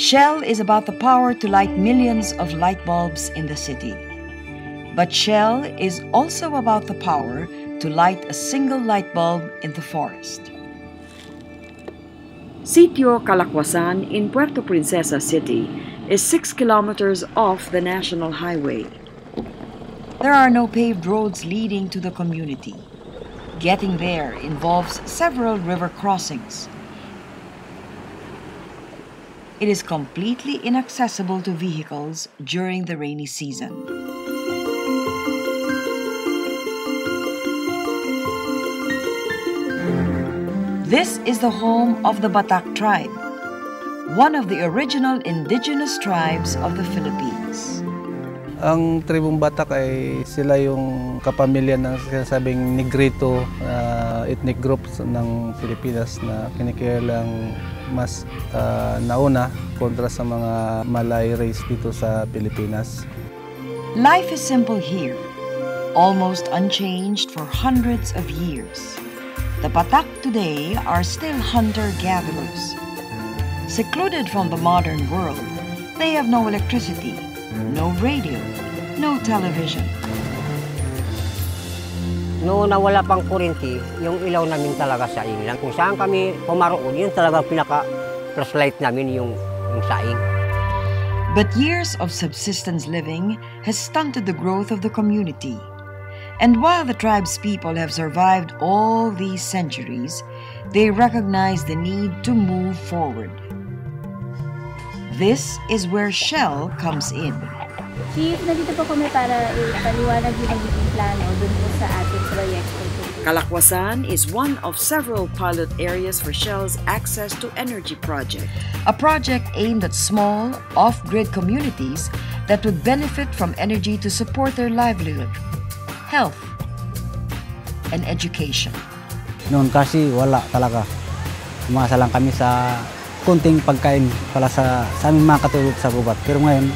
Shell is about the power to light millions of light bulbs in the city. But Shell is also about the power to light a single light bulb in the forest. Sitio Calakwasan in Puerto Princesa City is six kilometers off the National Highway. There are no paved roads leading to the community. Getting there involves several river crossings. It is completely inaccessible to vehicles during the rainy season. This is the home of the Batak tribe, one of the original indigenous tribes of the Philippines. Ang tribong Batak ay sila yung kapamilya ng sinasabing Negrito uh, ethnic groups ng Pilipinas na kinikilalang mas uh, nauna kontra sa mga Malay race dito sa Pilipinas. Life is simple here, almost unchanged for hundreds of years. The Batak today are still hunter-gatherers. Secluded from the modern world, they have no electricity, no radio, no television. Noong nawala pang kuryente, yung ilaw namin talaga sa lang. Kung saan kami pumaroon, yun talaga pinaka-flashlight namin yung, yung saing. But years of subsistence living has stunted the growth of the community. And while the tribe's people have survived all these centuries, they recognize the need to move forward. This is where Shell comes in. Chief, nandito po kami para ipaliwanag yung nagiging plano dun po sa ating proyekto. Calakwasan is one of several pilot areas for Shell's Access to Energy project, a project aimed at small, off-grid communities that would benefit from energy to support their livelihood health, and education. Noon kasi wala talaga. Umasa lang kami sa kunting pagkain pala sa, sa aming mga katulog sa gubat. Pero ngayon,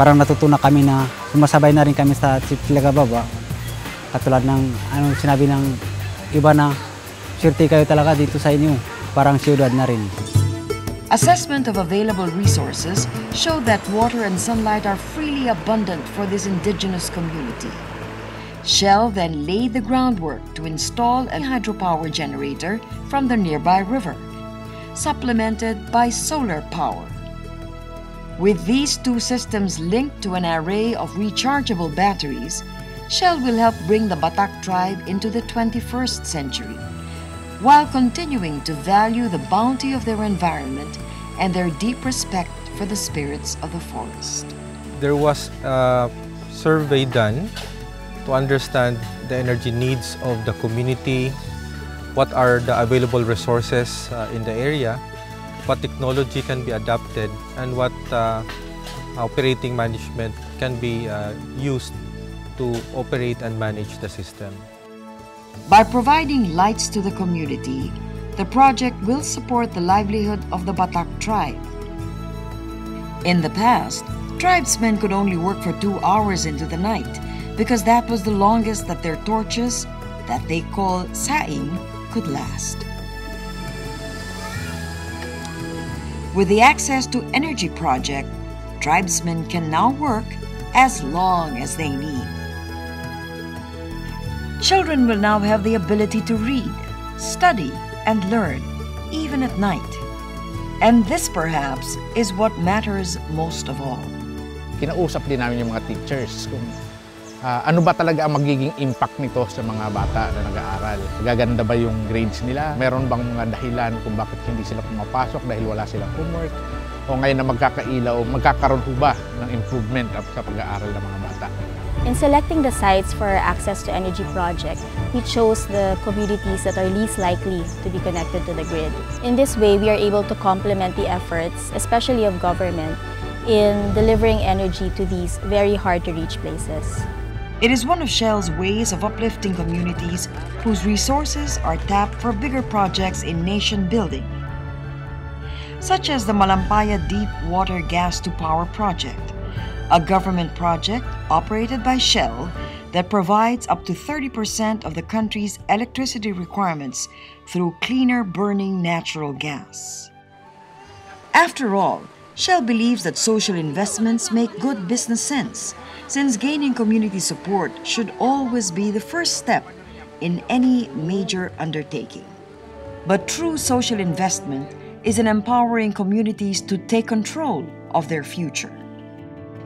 parang natutunan kami na sumasabay na rin kami sa Silaga Baba. Katulad ng ano sinabi ng iba na swerte kayo talaga dito sa inyo. Parang siyudad na rin. Assessment of available resources showed that water and sunlight are freely abundant for this indigenous community. Shell then laid the groundwork to install a hydropower generator from the nearby river, supplemented by solar power. With these two systems linked to an array of rechargeable batteries, Shell will help bring the Batak tribe into the 21st century, while continuing to value the bounty of their environment and their deep respect for the spirits of the forest. There was a survey done to understand the energy needs of the community, what are the available resources uh, in the area, what technology can be adapted, and what uh, operating management can be uh, used to operate and manage the system. By providing lights to the community, the project will support the livelihood of the Batak tribe. In the past, tribesmen could only work for two hours into the night because that was the longest that their torches, that they call saing, could last. With the Access to Energy project, tribesmen can now work as long as they need. Children will now have the ability to read, study, and learn, even at night. And this perhaps is what matters most of all. Kinausap din namin yung mga teachers kung uh, ano ba talaga ang magiging impact nito sa mga bata na nag-aaral? Gaganda ba yung grades nila? Meron bang mga dahilan kung bakit hindi sila pumapasok dahil wala silang homework? O ngayon na magkakailaw, magkakaroon ho ba ng improvement sa pag-aaral ng mga bata? In selecting the sites for our Access to Energy project, we chose the communities that are least likely to be connected to the grid. In this way, we are able to complement the efforts, especially of government, in delivering energy to these very hard-to-reach places. It is one of Shell's ways of uplifting communities whose resources are tapped for bigger projects in nation building, such as the Malampaya Deep Water Gas to Power Project, a government project operated by Shell that provides up to 30% of the country's electricity requirements through cleaner burning natural gas. After all, Shell believes that social investments make good business sense, since gaining community support should always be the first step in any major undertaking. But true social investment is in empowering communities to take control of their future.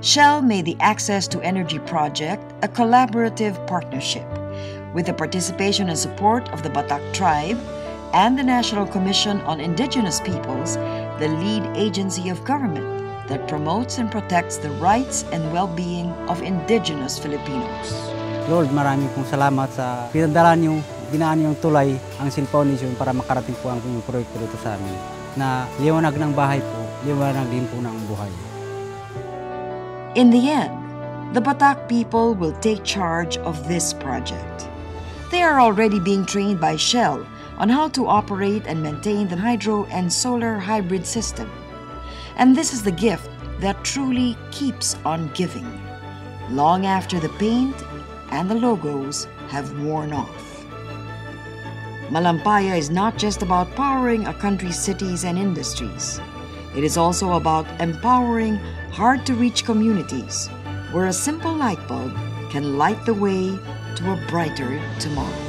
Shell made the Access to Energy project a collaborative partnership with the participation and support of the Batak tribe and the National Commission on Indigenous Peoples, the lead agency of government that promotes and protects the rights and well-being of indigenous Filipinos. Lord, maraming pong salamat sa pinadala niyo, ginaan niyo yung tulay ang Foundation para makarating po ang inyong proyekto dito sa amin. Na liwanag ng bahay po, liwanag din po ng buhay. In the end, the Batak people will take charge of this project. They are already being trained by Shell on how to operate and maintain the hydro and solar hybrid system. And this is the gift that truly keeps on giving, long after the paint and the logos have worn off. Malampaya is not just about powering a country's cities and industries. It is also about empowering hard to reach communities where a simple light bulb can light the way to a brighter tomorrow.